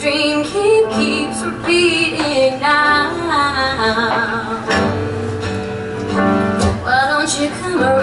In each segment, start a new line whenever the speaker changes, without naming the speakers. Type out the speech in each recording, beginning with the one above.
dream keep, keeps repeating now. Why don't you come around?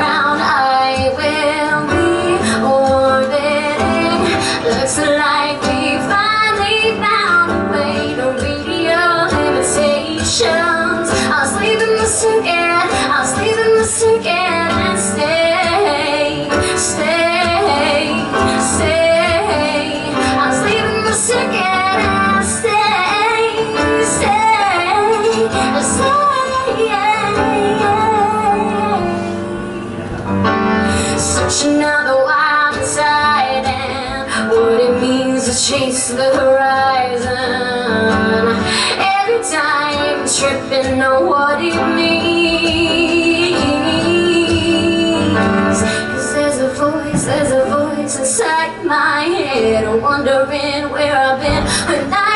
Chase the horizon. Every time tripping on what it means. Cause there's a voice, there's a voice inside my head Wondering where I've been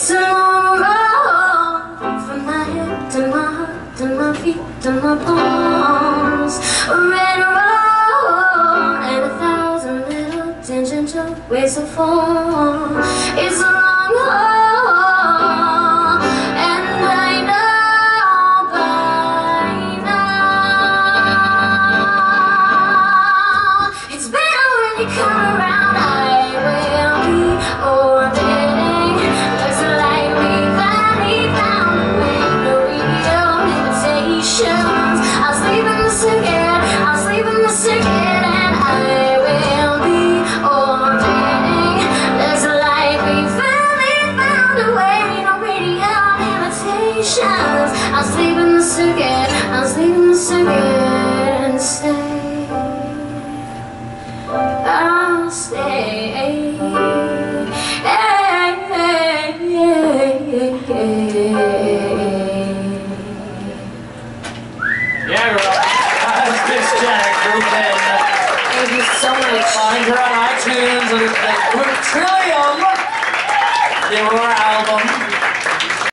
From my head to my heart to my feet to my bones. A red and a thousand little tangential ways to fall. It's a long haul, and I know by now it's better when you come around. I I'll sleep in the circuit, I'll sleep in the circuit and stay. I'll stay.
Yeah, girl. That's Miss Janet Krupin.
Thank you so much.
Find her on iTunes and, and Trillium, the Aurora album.